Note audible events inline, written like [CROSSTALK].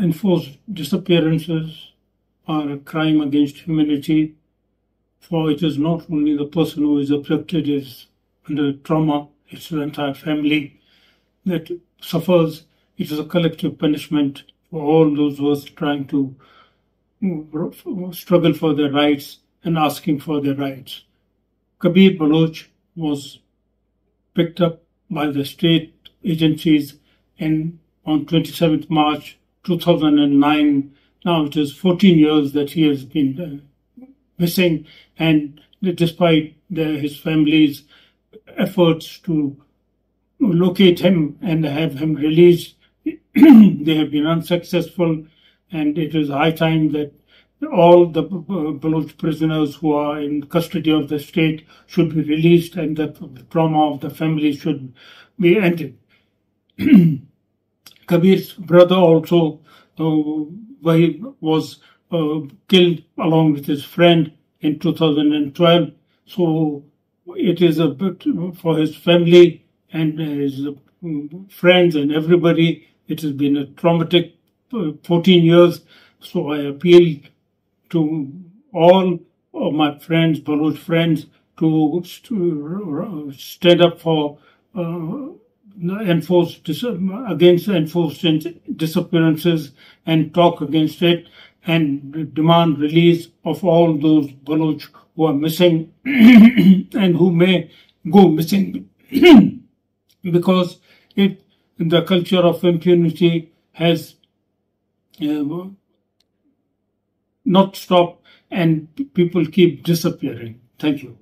enforced disappearances are a crime against humanity, for it is not only the person who is afflicted is under trauma, it's the entire family that suffers. It is a collective punishment for all those who are trying to struggle for their rights and asking for their rights. Kabir Baloch was picked up by the state agencies and on 27th March 2009. Now it is 14 years that he has been uh, missing, and despite the, his family's efforts to locate him and have him released, [CLEARS THROAT] they have been unsuccessful, and it is high time that all the Baloch prisoners who are in custody of the state should be released and the trauma of the family should be ended. [CLEARS THROAT] Kabir's brother also uh, was uh, killed along with his friend in 2012. So it is a bit for his family and his friends and everybody. It has been a traumatic uh, 14 years. So I appeal to all of my friends, Baloch friends, to, to stand up for uh, enforced against enforced disappearances and talk against it and demand release of all those Baloch who are missing [CLEARS THROAT] and who may go missing [CLEARS THROAT] because it the culture of impunity has uh, not stopped and people keep disappearing. Thank you.